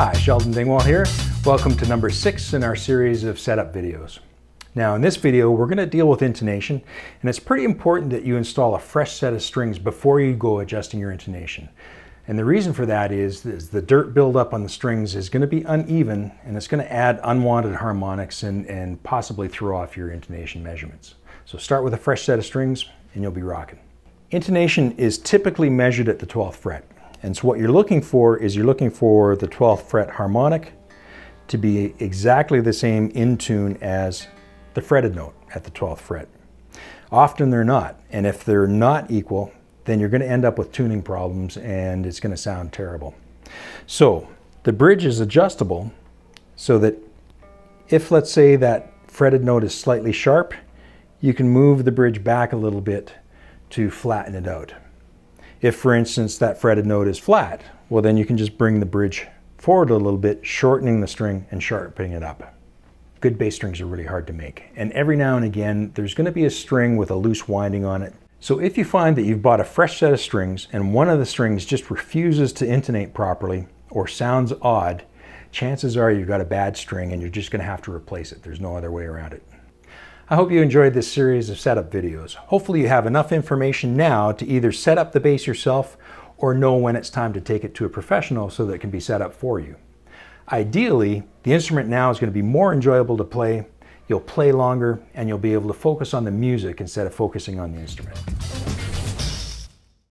Hi, Sheldon Dingwall here. Welcome to number six in our series of setup videos. Now in this video we're going to deal with intonation and it's pretty important that you install a fresh set of strings before you go adjusting your intonation. And the reason for that is, is the dirt buildup on the strings is going to be uneven and it's going to add unwanted harmonics and, and possibly throw off your intonation measurements. So start with a fresh set of strings and you'll be rocking. Intonation is typically measured at the 12th fret. And so what you're looking for is you're looking for the 12th fret harmonic to be exactly the same in tune as the fretted note at the 12th fret. Often they're not, and if they're not equal, then you're going to end up with tuning problems and it's going to sound terrible. So the bridge is adjustable so that if let's say that fretted note is slightly sharp, you can move the bridge back a little bit to flatten it out. If for instance that fretted note is flat, well then you can just bring the bridge forward a little bit, shortening the string and sharpening it up. Good bass strings are really hard to make. And every now and again, there's gonna be a string with a loose winding on it. So if you find that you've bought a fresh set of strings and one of the strings just refuses to intonate properly or sounds odd, chances are you've got a bad string and you're just gonna have to replace it. There's no other way around it. I hope you enjoyed this series of setup videos. Hopefully you have enough information now to either set up the bass yourself or know when it's time to take it to a professional so that it can be set up for you. Ideally, the instrument now is going to be more enjoyable to play, you'll play longer, and you'll be able to focus on the music instead of focusing on the instrument.